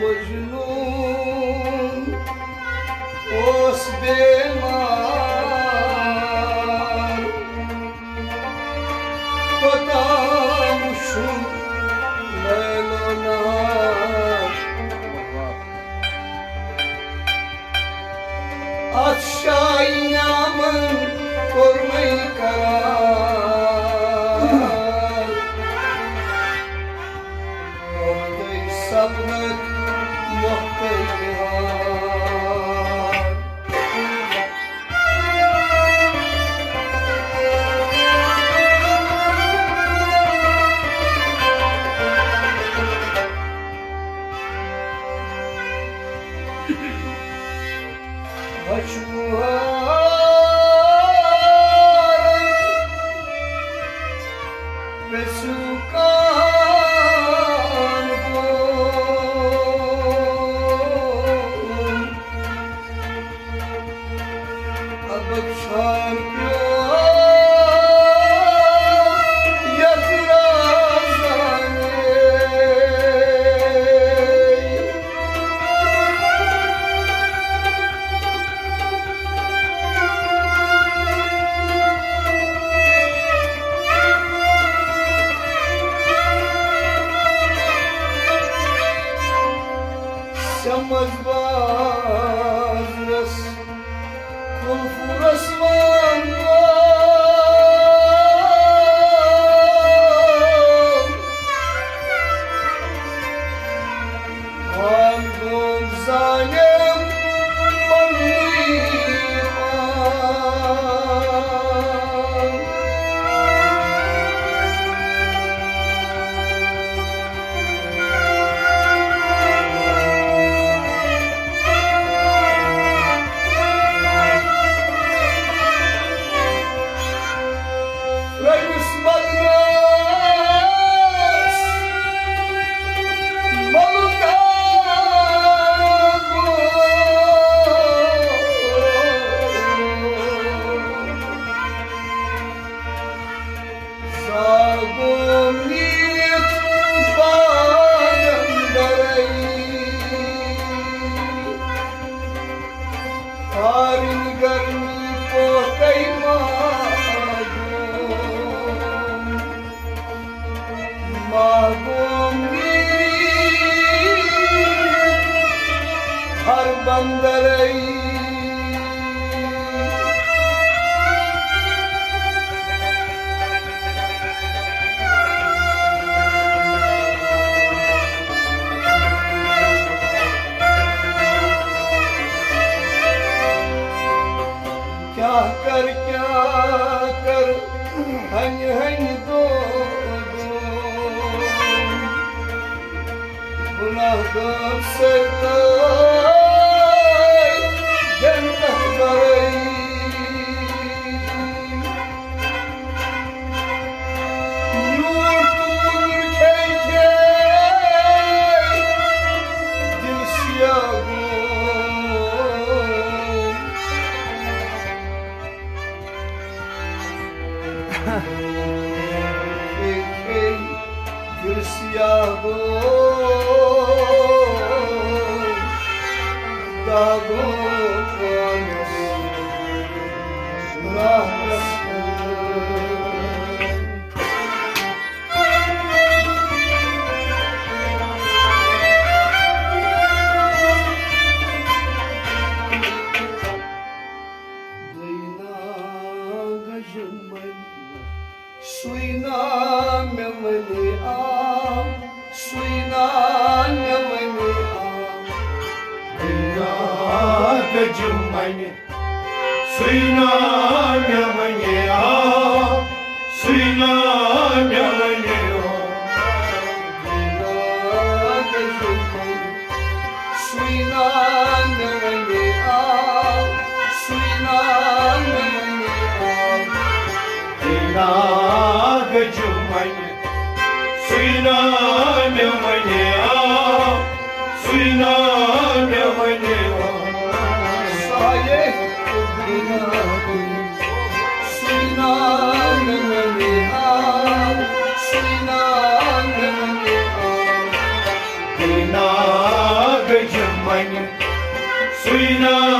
Mecnun Osbeman Kotamuşum ben ona Aşağı inamın kormayı karar. Ortayı salmak 我 Mas vai know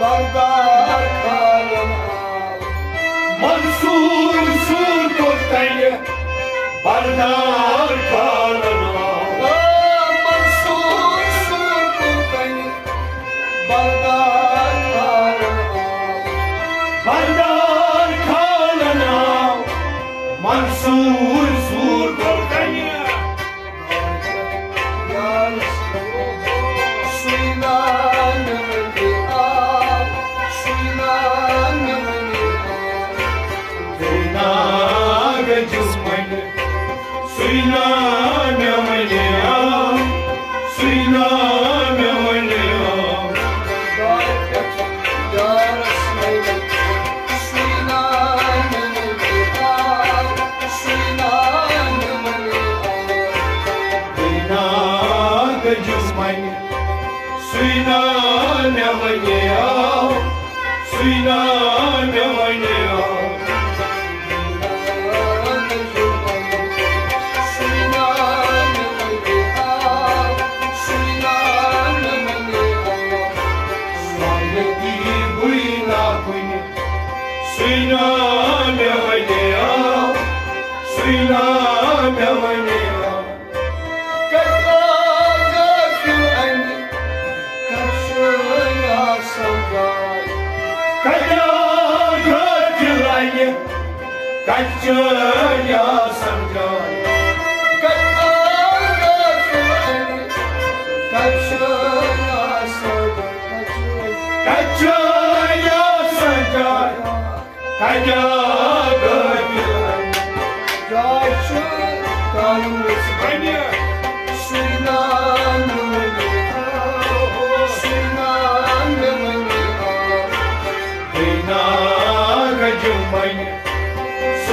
بردار کردم منصور سور دلتایی بردار کردم 水难描为娘，水难描为娘，水难描为娘，水难描为娘，水难描为娘，水难描为娘，水难描为娘，水难描为娘。Tanrı'sı beni Şırnanı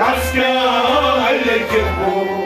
قصد على الجبور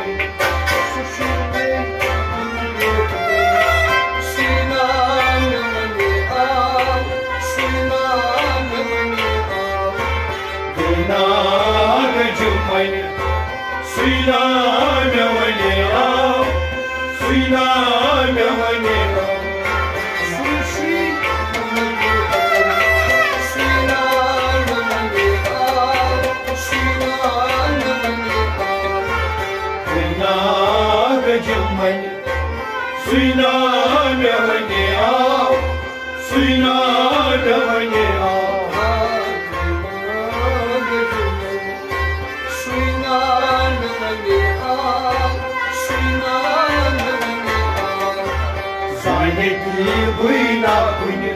heki buina buini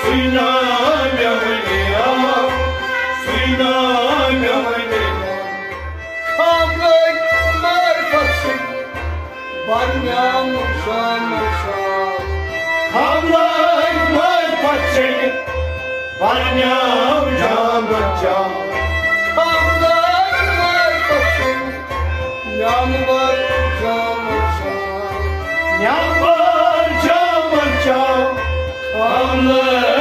suina mya buini ama suina mya buini kavlak marfatsın banyam şanuşa kavlak marfatsın banyam şanuşa kavlak marfatsın yağmur şanuşa yağmur Hamlet!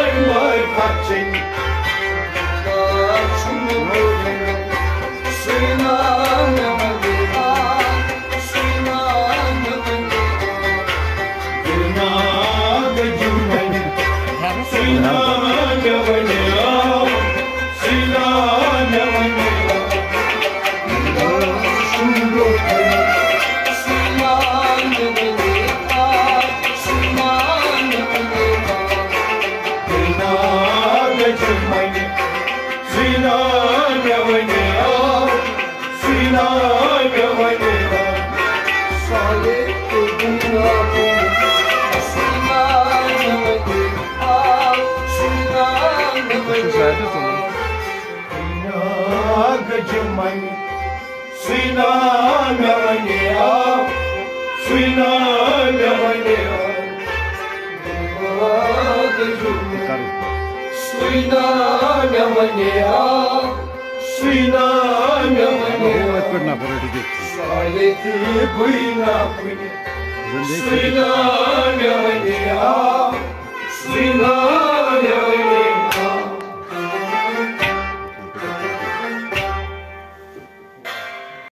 Jumang Swina Gavangea Swina Gavangea Swina Gavangea Swina Gavangea That's good enough already did. Salete Puina Puina Swina Gavangea Swina Gavangea